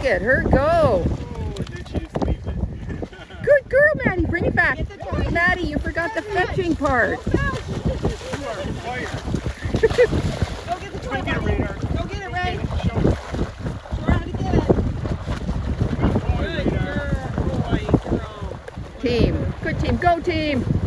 Look at her go. Good girl, Maddie. Bring it back. Maddie, you forgot the fetching part. Go get the toy. Maddie. Go get it, Ray. Good Team. Good team. Go team.